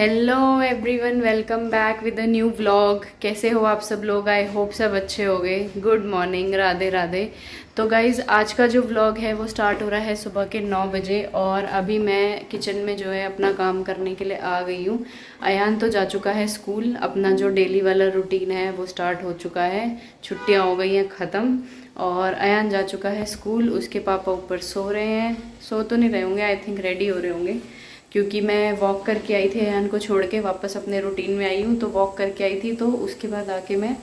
Hello everyone welcome back with a new vlog कैसे हो आप सब लोग? आई होप सब अच्छे हो गए गुड मॉर्निंग राधे राधे. तो गाइज़ आज का जो व्लॉग है, वो स्टार्ट हो रहा है सुबह के नौ बजे और अभी मैं किचन में जो है अपना काम करने के लिए आ गई हूँ। अयान तो जा चुका है स्कूल अपना जो डेली वाला रूटीन है, वो स्टार्ट हो चुका है. छुट्टियाँ हो गई हैं, ख़त्म. और अयान जा चुका है स्कूल उसके पापा ऊपर सो रहे हैं. सो तो नहीं रहे होंगे आई थिंक रेडी हो रहे होंगे. क्योंकि मैं वॉक करके आई थी अयान को छोड़ के वापस अपने रूटीन में आई हूँ तो वॉक करके आई थी तो उसके बाद आके मैं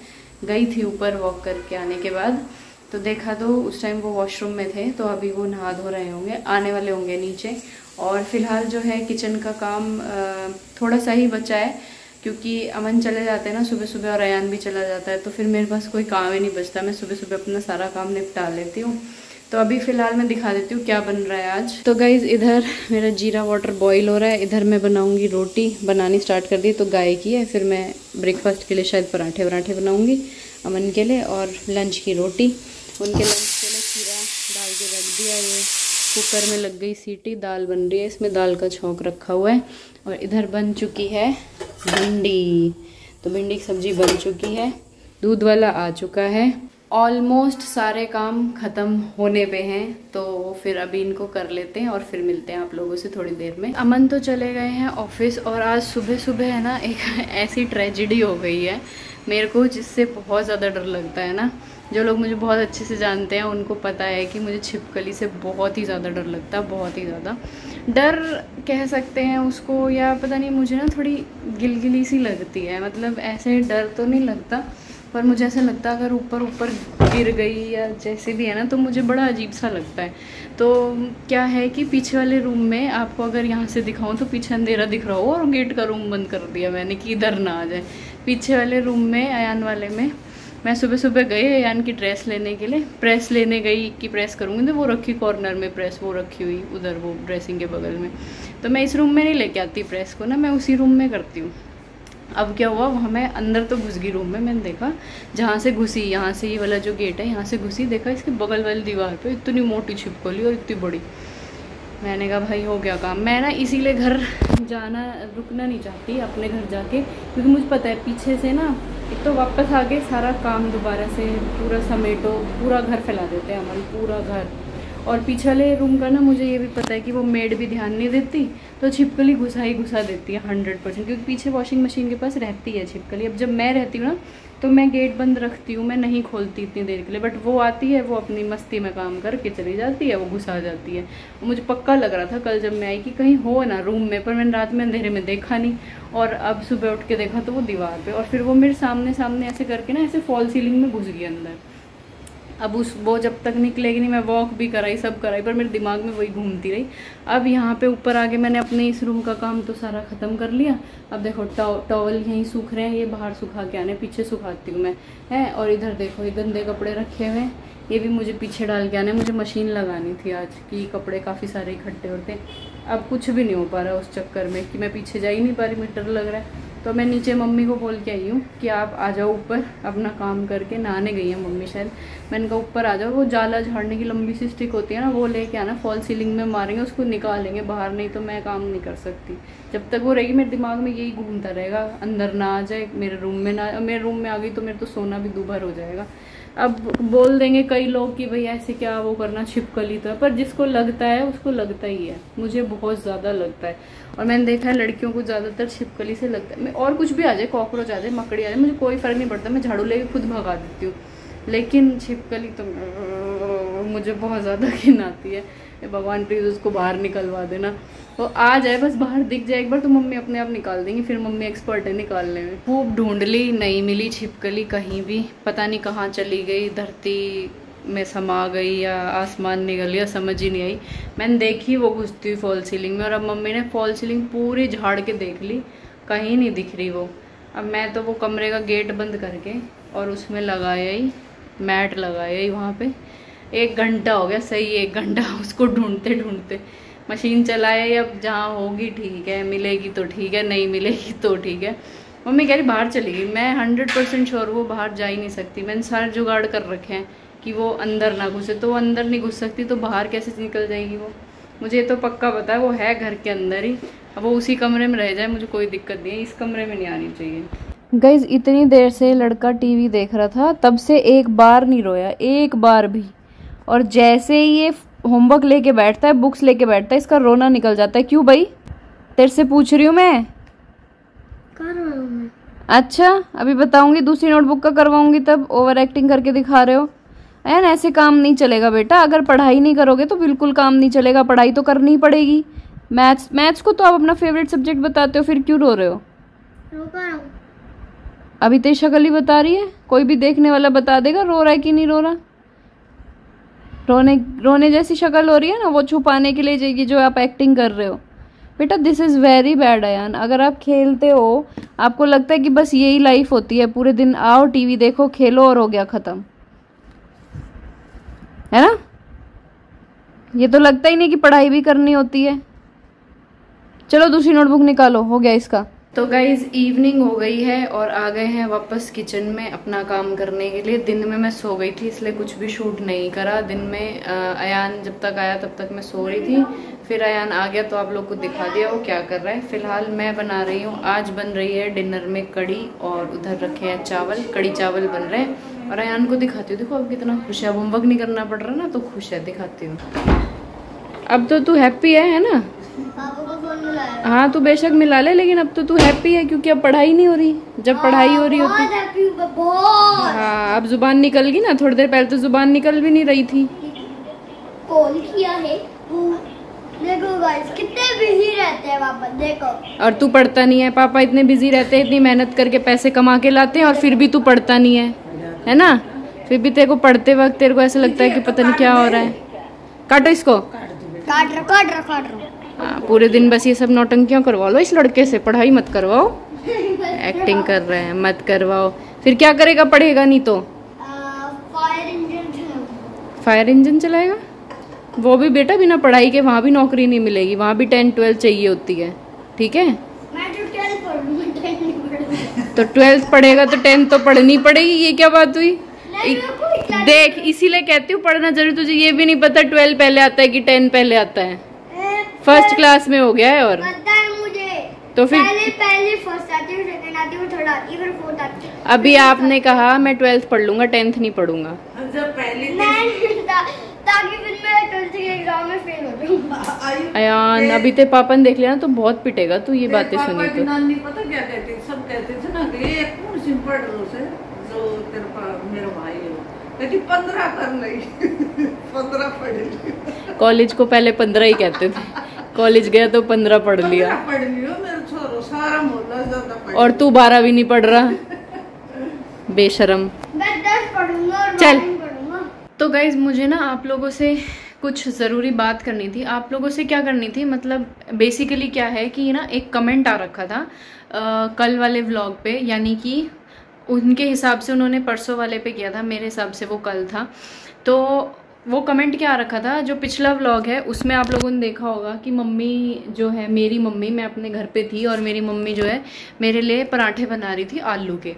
गई थी ऊपर वॉक करके आने के बाद। तो देखा तो उस टाइम वो वॉशरूम में थे तो अभी वो नहा धो रहे होंगे, आने वाले होंगे नीचे। और फ़िलहाल जो है किचन का काम थोड़ा सा ही बचा है, क्योंकि अमन चले जाते हैं ना सुबह सुबह और अयान भी चला जाता है तो फिर मेरे पास कोई काम ही नहीं बचता। मैं सुबह सुबह अपना सारा काम निपटा लेती हूँ। तो अभी फ़िलहाल मैं दिखा देती हूँ क्या बन रहा है आज। तो गाइज़ इधर मेरा जीरा वाटर बॉईल हो रहा है। इधर मैं बनाऊँगी रोटी। बनानी स्टार्ट कर दी तो गाय की है। फिर मैं ब्रेकफास्ट के लिए शायद पराठे वराठे बनाऊँगी अमन के लिए और लंच की रोटी। उनके लंच के लिए खीरा डाल के रख दिया ये कुकर में लग गई सीटी। दाल बन रही है। इसमें दाल का छोंक रखा हुआ है और इधर बन चुकी है भिंडी। तो भिंडी की सब्ज़ी बन चुकी है। दूध वाला आ चुका है। ऑलमोस्ट सारे काम ख़त्म होने पे हैं तो फिर अभी इनको कर लेते हैं और फिर मिलते हैं आप लोगों से थोड़ी देर में। अमन तो चले गए हैं ऑफ़िस और आज सुबह सुबह है ना, एक ऐसी ट्रेजिडी हो गई है। मेरे को जिससे बहुत ज़्यादा डर लगता है ना, जो लोग मुझे बहुत अच्छे से जानते हैं, उनको पता है कि मुझे छिपकली से बहुत ही ज़्यादा डर लगता है बहुत ही ज़्यादा। डर कह सकते हैं उसको, या पता नहीं, मुझे ना थोड़ी गिलगिली सी लगती है मतलब ऐसे डर तो नहीं लगता पर मुझे ऐसा लगता है अगर ऊपर ऊपर गिर गई या जैसे भी है ना तो मुझे बड़ा अजीब सा लगता है। तो क्या है कि पीछे वाले रूम में आपको अगर यहाँ से दिखाऊँ तो पीछे अंधेरा दिख रहा हो और गेट का रूम बंद कर दिया मैंने कि इधर ना आ जाए। पीछे वाले रूम में, अयान वाले में, मैं सुबह सुबह गई अयान की ड्रेस लेने के लिए। प्रेस लेने गई कि प्रेस करूँगी तो वो रखी कॉर्नर में प्रेस, वो रखी हुई उधर वो ड्रेसिंग के बगल में। तो मैं इस रूम में नहीं लेके आती प्रेस को ना, मैं उसी रूम में करती हूँ। अब क्या हुआ, वहाँ मैं अंदर तो घुस गई रूम में, मैंने देखा, जहाँ से घुसी, यहाँ से ये वाला जो गेट है, यहाँ से घुसी, देखा इसके बगल वाली दीवार पे इतनी मोटी छिपकली और इतनी बड़ी। मैंने कहा, भाई, हो गया काम। मैं ना इसीलिए घर जाना, रुकना नहीं चाहती, अपने घर जाके, क्योंकि मुझे पता है, पीछे से ना, एक तो वापस आके सारा काम दोबारा से पूरा समेटो, पूरा घर फैला देते हैं हमारी पूरा घर। और पीछे वाले रूम का ना मुझे ये भी पता है कि वो मेड भी ध्यान नहीं देती तो छिपकली घुसा ही घुसा देती है हंड्रेड परसेंट क्योंकि पीछे वॉशिंग मशीन के पास रहती है छिपकली। अब जब मैं रहती हूँ ना तो मैं गेट बंद रखती हूँ, मैं नहीं खोलती इतनी देर के लिए बट वो आती है, वो अपनी मस्ती में काम करके चली जाती है, वो घुसा जाती है। मुझे पक्का लग रहा था कल जब मैं आई कि कहीं हो ना रूम में, पर मैंने रात में अंधेरे में देखा नहीं। और अब सुबह उठ के देखा तो वो दीवार पे, और फिर वो मेरे सामने सामने ऐसे करके ना, ऐसे फॉल सीलिंग में घुस गई अंदर। अब उस वो जब तक निकलेगी नहीं, मैं वॉक भी कराई, सब कराई, पर मेरे दिमाग में वही घूमती रही। अब यहाँ पे ऊपर आके मैंने अपने इस रूम का काम तो सारा ख़त्म कर लिया। अब देखो टॉवल यहीं सूख रहे हैं, ये बाहर सुखा के आने, पीछे सुखाती हूँ मैं, है? और इधर देखो, ये गंदे कपड़े रखे हुए हैं। ये भी मुझे पीछे डाल के आने, मुझे मशीन लगानी थी आज कि कपड़े काफ़ी सारे इकट्ठे होते। हैं अब कुछ भी नहीं हो पा रहा उस चक्कर में कि मैं पीछे जा ही नहीं पा रही, मुझे डर लग रहा है। तो मैं नीचे मम्मी को बोल के आई हूँ कि आप आ जाओ ऊपर, अपना काम करके नहाने गई हैं मम्मी शायद। मैंने कहा, ऊपर आ जाओ, वो जाला झाड़ने की लंबी सी स्टिक होती है ना, वो लेके आना फॉल सीलिंग में मारेंगे, उसको निकालेंगे बाहर, नहीं तो मैं काम नहीं कर सकती। जब तक वो रहेगी, मेरे दिमाग में यही घूमता रहेगा, अंदर ना आ जाए, मेरे रूम में ना, मेरे रूम में आ गई तो मेरे तो सोना भी दुभर हो जाएगा। अब बोल देंगे कई लोग कि भाई ऐसे क्या वो करना छिपकली तो है। पर जिसको लगता है, उसको लगता ही है। मुझे बहुत ज़्यादा लगता है। और मैंने देखा है लड़कियों को ज़्यादातर छिपकली से लगता है। मैं और कुछ भी आ जाए, कॉकरोच आ जाए, मकड़ी आ जाए, मुझे कोई फ़र्क नहीं पड़ता। मैं झाड़ू लेके खुद भगा देती हूँ। लेकिन छिपकली तो मुझे बहुत ज़्यादा घिन आती है। भगवान प्लीज़ उसको बाहर निकलवा देना। वो आ जाए, बस बाहर दिख जाए, एक बार तो मम्मी अपने आप निकाल देंगी, फिर मम्मी एक्सपर्ट है निकालने में खूब ढूंढ ली नहीं मिली छिपकली कहीं भी। पता नहीं कहाँ चली गई, धरती में समा गई या आसमान निकल गया, समझ ही नहीं आई। मैंने देखी वो घुसती हुई फॉल सीलिंग में और अब मम्मी ने फॉल सीलिंग पूरी झाड़ के देख ली, कहीं नहीं दिख रही वो। अब मैं तो वो कमरे का गेट बंद करके और उसमें लगाया ही मैट लगाया ही वहाँ पे। एक घंटा हो गया, सही एक घंटा उसको ढूंढते ढूंढते। मशीन चलाए, अब जहाँ होगी ठीक है, मिलेगी तो ठीक है, नहीं मिलेगी तो ठीक है। मम्मी कह रही, बाहर चली गई। मैं हंड्रेड परसेंट श्योर वो बाहर जा ही नहीं सकती। मैंने सारे जुगाड़ कर रखे हैं कि वो अंदर ना घुसे। तो वो अंदर नहीं घुस सकती तो बाहर कैसे निकल जाएगी वो? मुझे तो पक्का पता है, वो है घर के अंदर ही। अब वो उसी कमरे में रह जाए, मुझे कोई दिक्कत नहीं है। इस कमरे में नहीं आनी चाहिए। गईज इतनी देर से लड़का टीवी देख रहा था, तब से एक बार नहीं रोया, एक बार भी। और जैसे ही ये होमवर्क लेके बैठता है बुक्स लेके बैठता है इसका रोना निकल जाता है। क्यों भाई? तेरे से पूछ रही हूँ मैं। अच्छा अभी बताऊँगी दूसरी नोटबुक का करवाऊँगी तब ओवर एक्टिंग करके दिखा रहे हो। एन ऐसे काम नहीं चलेगा बेटा अगर पढ़ाई नहीं करोगे तो बिल्कुल काम नहीं चलेगा पढ़ाई तो करनी पड़ेगी। मैथ्स मैथ्स को तो आप अपना फेवरेट सब्जेक्ट बताते हो फिर क्यों रो रहे हो। अभी तेरी शक्ल ही बता रही है कोई भी देखने वाला बता देगा रो रहा है कि नहीं रो रहा। रोने रोने जैसी शक्ल हो रही है ना, वो छुपाने के लिए जाएगी जो आप एक्टिंग कर रहे हो। बेटा this is very bad Ayaan अगर आप खेलते हो, आपको लगता है कि बस यही लाइफ होती है, पूरे दिन आओ टीवी देखो, खेलो और हो गया ख़त्म। है ना? ये तो लगता ही नहीं कि पढ़ाई भी करनी होती है। चलो दूसरी नोटबुक निकालो, हो गया इसका। तो गाइज़ इवनिंग हो गई है और आ गए हैं वापस किचन में अपना काम करने के लिए। दिन में मैं सो गई थी, इसलिए कुछ भी शूट नहीं करा। दिन में अयान जब तक आया तब तक मैं सो रही थी। फिर अयान आ गया तो आप लोग को दिखा दिया वो क्या कर रहा है। फ़िलहाल मैं बना रही हूँ। आज बन रही है डिनर में कड़ी और उधर रखे हैं चावल। कड़ी चावल बन रहे हैं। और अयान को दिखाती हूँ। देखो अब कितना खुश है। होमवर्क नहीं करना पड़ रहा ना तो खुश है। दिखाती हूँ। अब तो तू हैप्पी है है ना? हाँ तू बेशक मिला ले लेकिन अब तो तू हैप्पी है क्योंकि अब पढ़ाई नहीं हो रही। जब पढ़ाई हो रही होती। हाँ अब ज़ुबान निकल गई ना थोड़ी देर पहले तो ज़ुबान निकल भी नहीं रही थी। कॉल किया है देखो गाइस कितने बिज़ी रहते हैं पापा देखो। और तू पढ़ता नहीं है पापा इतने बिज़ी रहते हैं इतनी मेहनत करके पैसे कमा के लाते हैं और फिर भी तू पढ़ता नहीं है। है ना? फिर भी तेरे को पढ़ते वक्त तेरे को ऐसा लगता है कि पता नहीं क्या हो रहा है। काटो इसको। काट रहा काट रहा काट रहा। हाँ पूरे दिन बस ये सब नौटंकियाँ करवा लो इस लड़के से पढ़ाई मत करवाओ। एक्टिंग कर रहे हैं मत करवाओ। फिर क्या करेगा पढ़ेगा नहीं तो? फायर इंजन चलाएगा? वो भी बेटा बिना पढ़ाई के वहाँ भी नौकरी नहीं मिलेगी। वहाँ भी टेंथ ट्वेल्थ चाहिए होती है। ठीक है? तो ट्वेल्थ पढ़ूँगा तो ट्वेल्थ पढ़ेगा तो टेंथ तो पढ़नी पड़ेगी ये क्या बात हुई? देख इसीलिए कहती हूँ पढ़ना ज़रूरी तुझे ये भी नहीं पता ट्वेल्थ पहले आता है कि टेन पहले आता है? फ़र्स्ट क्लास में हो गया है और पता है मुझे। तो फिर- पहले पहले फ़र्स्ट आती है सेकंड आती है थर्ड आती है फिर फोर्थ आती है। अभी आपने कहा मैं ट्वेल्थ पढ़ लूँगा टेंथ नहीं पढ़ूँगा। जब पहले ताकि फिर मैं ट्वेल्थ के एग्ज़ाम में फेल हो जाऊँ। अयान अभी ते पापा ने देख लिया ना तो बहुत पिटेगा तू ये बातें सुनी तो पता क्या कहती सब कहते थे ना कि ये कौन सी पढ़ लो से जो तेरे मेरा भाई है। पंद्रह कर ली। पंद्रह पढ़। ली कॉलेज को पहले पंद्रह ही कहते थे। कॉलेज गया तो पंद्रह पढ़ लिया। पढ़ लियो मेरे छोरो सारा मोहल्ला ज़्यादा पढ़ और तू बारह भी नहीं पढ़ रहा? बेशरम। मैं दस पढ़ूँगा चल। पढ़ूँगा। तो गाइज़ मुझे ना आप लोगों से कुछ ज़रूरी बात करनी थी। आप लोगों से क्या करनी थी? मतलब बेसिकली क्या है कि ना एक कमेंट आ रखा था अ, कल वाले व्लॉग पे यानी कि उनके हिसाब से उन्होंने परसों वाले पे किया था मेरे हिसाब से वो कल था। तो वो कमेंट क्या रखा था? जो पिछला व्लॉग है, उसमें आप लोगों ने देखा होगा कि मम्मी जो है, मेरी मम्मी, मैं अपने घर पे थी और मेरी मम्मी जो है, मेरे लिए पराठे बना रही थी आलू के।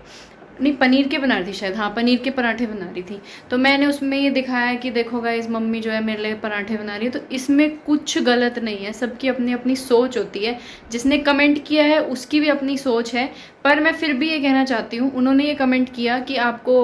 नहीं, पनीर के बना रही थी शायद हाँ पनीर के पराठे बना रही थी। तो मैंने उसमें ये दिखाया कि देखो गाइस मम्मी जो है मेरे लिए पराठे बना रही है तो इसमें कुछ गलत नहीं है, सबकी अपनी अपनी सोच होती है। जिसने कमेंट किया है, उसकी भी अपनी सोच है। पर मैं फिर भी ये कहना चाहती हूँ, उन्होंने ये कमेंट किया कि आपको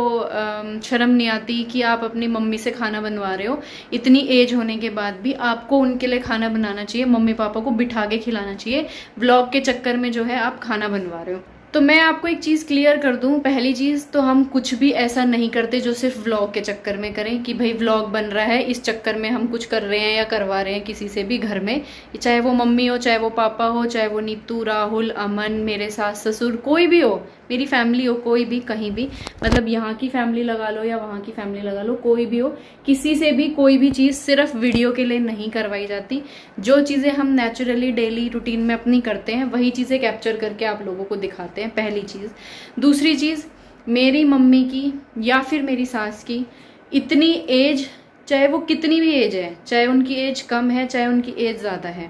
शर्म नहीं आती कि आप अपनी मम्मी से खाना बनवा रहे हो। इतनी एज होने के बाद भी आपको उनके लिए खाना बनाना चाहिए मम्मी पापा को बिठा के खिलाना चाहिए। ब्लॉग के चक्कर में जो है आप खाना बनवा रहे हो। तो मैं आपको एक चीज़ क्लियर कर दूँ, पहली चीज़ तो हम कुछ भी ऐसा नहीं करते जो सिर्फ़ व्लॉग के चक्कर में करें कि भाई व्लॉग बन रहा है, इस चक्कर में हम कुछ कर रहे हैं या करवा रहे हैं किसी से भी घर में, चाहे वो मम्मी हो, चाहे वो पापा हो, चाहे वो नीतू, राहुल, अमन, मेरे सास, ससुर, कोई भी हो, मेरी फैमिली हो, कोई भी, कहीं भी मतलब यहाँ की फैमिली लगा लो या वहाँ की फैमिली लगा लो, कोई भी हो, किसी से भी कोई भी चीज़ सिर्फ़ वीडियो के लिए नहीं करवाई जाती। जो चीज़ें हम नेचुरली डेली रूटीन में अपनी करते हैं, वही चीज़ें कैप्चर करके आप लोगों को दिखाते हैं। पहली चीज़। दूसरी चीज़, मेरी मम्मी की या फिर मेरी सास की इतनी एज चाहे वो कितनी भी एज है, चाहे उनकी एज कम है, चाहे उनकी एज ज़्यादा है,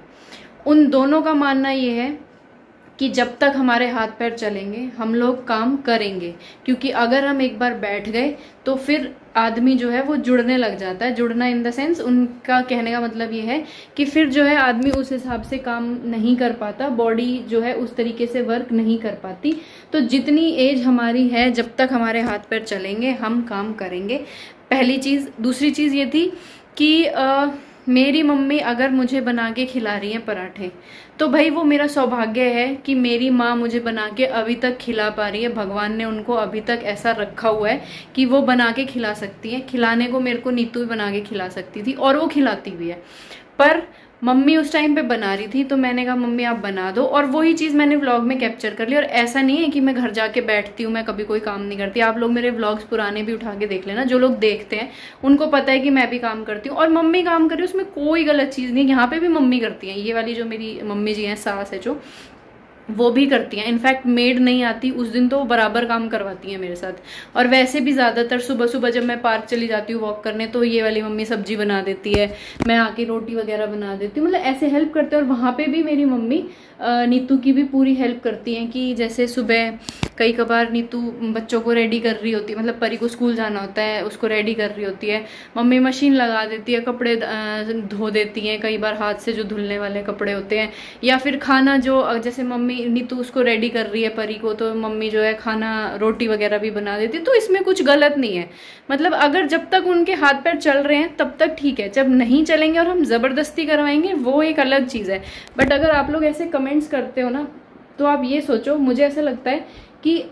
उन दोनों का मानना ये है कि जब तक हमारे हाथ पैर चलेंगे हम लोग काम करेंगे। क्योंकि अगर हम एक बार बैठ गए तो फिर आदमी जो है वो जुड़ने लग जाता है। जुड़ना इन द सेंस उनका कहने का मतलब ये है कि फिर जो है आदमी उस हिसाब से काम नहीं कर पाता बॉडी जो है उस तरीके से वर्क नहीं कर पाती। तो जितनी एज हमारी है जब तक हमारे हाथ पैर चलेंगे हम काम करेंगे। पहली चीज़ दूसरी चीज़ ये थी कि आ, मेरी मम्मी अगर मुझे बना के खिला रही है पराठे तो भाई वो मेरा सौभाग्य है कि मेरी माँ मुझे बना के अभी तक खिला पा रही है। भगवान ने उनको अभी तक ऐसा रखा हुआ है कि वो बना के खिला सकती है। खिलाने को मेरे को नीतू भी बना के खिला सकती थी और वो खिलाती भी है। पर मम्मी उस टाइम पे बना रही थी तो मैंने कहा, मम्मी, आप बना दो। और वही चीज़ मैंने व्लॉग में कैप्चर कर ली। और ऐसा नहीं है कि मैं घर जाके बैठती हूँ, मैं कभी कोई काम नहीं करती। आप लोग मेरे व्लॉग्स पुराने भी उठा के देख लेना, जो लोग देखते हैं, उनको पता है कि मैं भी काम करती हूँ। और मम्मी काम कर रही उसमें कोई गलत चीज़ नहीं यहाँ पे भी मम्मी करती है। ये वाली जो मेरी मम्मी जी हैं, सास है जो वो भी करती हैं। इनफैक्ट मेड नहीं आती, उस दिन तो वो बराबर काम करवाती हैं मेरे साथ। और वैसे भी ज़्यादातर सुबह सुबह जब मैं पार्क चली जाती हूँ वॉक करने तो ये वाली मम्मी सब्ज़ी बना देती है। मैं आके रोटी वगैरह बना देती हूँ। मतलब ऐसे हेल्प करते हैं और वहाँ पे भी मेरी मम्मी नीतू की भी पूरी हेल्प करती हैं कि जैसे सुबह कई कबार नीतू बच्चों को रेडी कर रही होती है मतलब परी को स्कूल जाना होता है, उसको रेडी कर रही होती है। मम्मी मशीन लगा देती है, कपड़े धो देती हैं, कई बार हाथ से जो धुलने वाले कपड़े होते हैं। या फिर खाना जो, जैसे मम्मी, नीतू उसको रेडी कर रही है परी को तो मम्मी जो है खाना, रोटी वगैरह भी बना देती है तो इसमें कुछ गलत नहीं है। मतलब अगर जब तक उनके हाथ पैर चल रहे हैं, तब तक ठीक है, जब नहीं चलेंगे और हम ज़बरदस्ती करवाएँगे, वो एक अलग चीज़ है। बट अगर आप लोग ऐसे कमेंट्स करते हो ना तो आप ये सोचो, मुझे ऐसा लगता है कि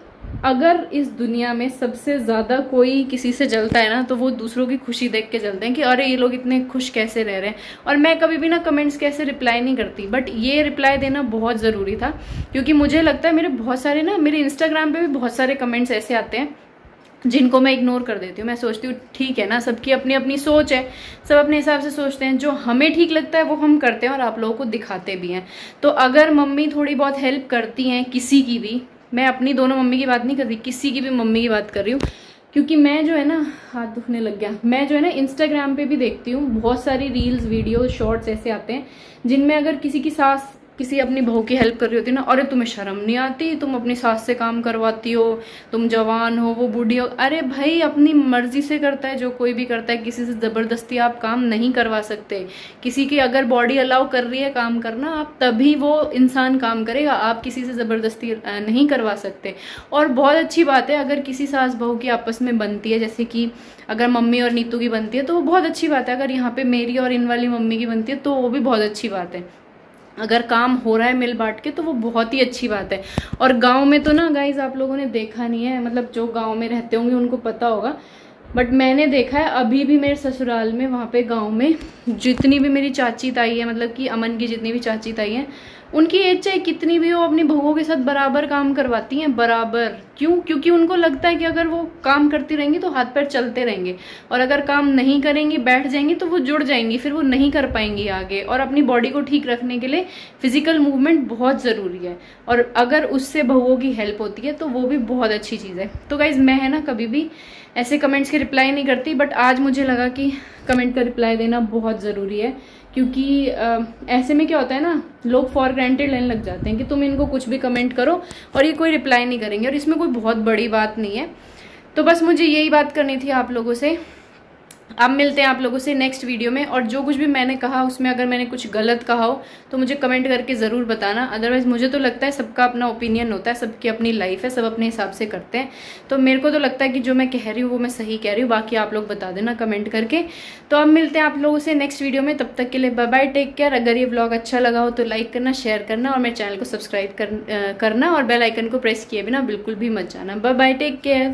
अगर इस दुनिया में सबसे ज़्यादा कोई किसी से जलता है ना तो वो दूसरों की खुशी देख के जलते हैं कि अरे, ये लोग इतने खुश कैसे रह रहे हैं। और मैं कभी भी ना कमेंट्स कैसे रिप्लाई नहीं करती बट ये रिप्लाई देना बहुत ज़रूरी था, क्योंकि मुझे लगता है मेरे बहुत सारे ना, मेरे इंस्टाग्राम पे भी बहुत सारे कमेंट्स ऐसे आते हैं जिनको मैं इग्नोर कर देती हूँ। मैं सोचती हूँ, ठीक है ना, सबकी अपनी अपनी सोच है। सब अपने हिसाब से सोचते हैं। जो हमें ठीक लगता है, वो हम करते हैं और आप लोगों को दिखाते भी हैं। तो अगर मम्मी थोड़ी बहुत हेल्प करती हैं किसी की भी, मैं अपनी दोनों मम्मी की बात नहीं कर रही, किसी की भी मम्मी की बात कर रही हूँ, क्योंकि मैं जो है ना, हाथ दुखने लग गया। मैं जो है ना इंस्टाग्राम पे भी देखती हूँ, बहुत सारी रील्स वीडियो शॉर्ट्स ऐसे आते हैं, जिनमें अगर किसी की सास किसी अपनी बहू की हेल्प कर रही होती ना, अरे तुम्हें शर्म नहीं आती? तुम अपनी सास से काम करवाती हो, तुम जवान हो, वो बूढ़ी हो। अरे भाई, अपनी मर्ज़ी से करता है, जो कोई भी करता है, किसी से ज़बरदस्ती आप काम नहीं करवा सकते। किसी की अगर बॉडी अलाउ कर रही है काम करना, आप तभी वो इंसान काम करेगा, आप किसी से ज़बरदस्ती नहीं करवा सकते। और बहुत अच्छी बात है, अगर किसी सास बहू की आपस में बनती है, जैसे कि अगर मम्मी और नीतू की बनती है तो वो बहुत अच्छी बात है। अगर यहाँ पर मेरी और इन वाली मम्मी की बनती है तो वो भी बहुत अच्छी बात है। अगर काम हो रहा है मिल बांट के तो वो बहुत ही अच्छी बात है। और गाँव में तो ना गाइज़ आप लोगों ने देखा नहीं है मतलब जो गाँव में रहते होंगे, उनको पता होगा। बट मैंने देखा है, अभी भी मेरे ससुराल में, वहाँ पे गाँव में, जितनी भी मेरी चाची ताई है मतलब कि अमन की जितनी भी चाची ताई हैं उनकी एज चाहे कितनी भी हो अपनी बहुओं के साथ बराबर काम करवाती हैं, बराबर। क्यों? क्योंकि उनको लगता है कि अगर वो काम करती रहेंगी तो हाथ पैर चलते रहेंगे। और अगर काम नहीं करेंगी, बैठ जाएँगी तो वो जुड़ जाएँगी, फिर वो नहीं कर पाएँगी आगे। और अपनी बॉडी को ठीक रखने के लिए फ़िज़िकल मूवमेंट बहुत ज़रूरी है। और अगर उससे बहुओं की हेल्प होती है तो वो भी बहुत अच्छी चीज़ है। तो गाइज़ मैं है ना कभी भी ऐसे कमेंट्स के रिप्लाई नहीं करती बट आज मुझे लगा कि कमेंट का रिप्लाई देना बहुत ज़रूरी है। क्योंकि ऐसे में क्या होता है ना, लोग फॉर ग्रांटेड लेने लग जाते हैं कि तुम इनको कुछ भी कमेंट करो और ये कोई रिप्लाई नहीं करेंगे और इसमें कोई बहुत बड़ी बात नहीं है। तो बस मुझे यही बात करनी थी आप लोगों से। अब मिलते हैं आप लोगों से नेक्स्ट वीडियो में और जो कुछ भी मैंने कहा उसमें अगर मैंने कुछ गलत कहा हो तो मुझे कमेंट करके ज़रूर बताना। अदरवाइज़ मुझे तो लगता है सबका अपना ओपिनियन होता है सबकी अपनी लाइफ है सब अपने हिसाब से करते हैं। तो मेरे को तो लगता है कि जो मैं कह रही हूँ वो मैं सही कह रही हूँ। बाकी आप लोग बता देना कमेंट करके। तो अब मिलते हैं आप लोगों से नेक्स्ट वीडियो में। तब तक के लिए बाय बाय टेक केयर अगर ये ब्लॉग अच्छा लगा हो तो लाइक करना शेयर करना और मेरे चैनल को सब्सक्राइब कर, करना और बेल आइकन को प्रेस किए बिना बिल्कुल भी मत जाना। Bye bye take care